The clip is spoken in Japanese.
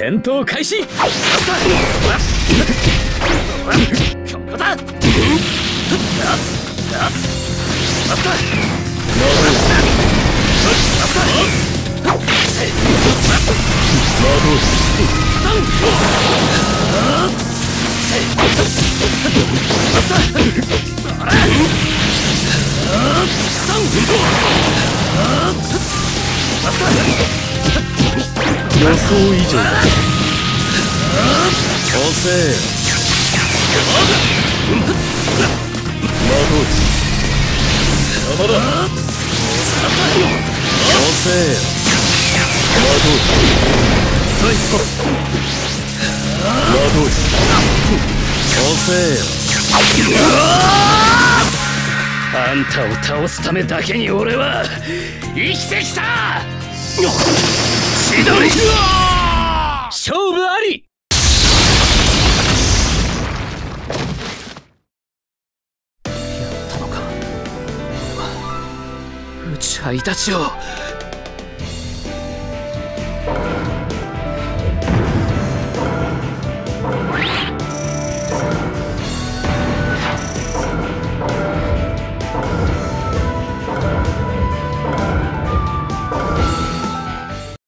戦闘開始。予想以上だ遅え魔道邪魔だ遅え魔道魔道遅えあんたを倒すためだけに俺は生きてきた千鳥勝負あり！やったのか。俺は内配たちを。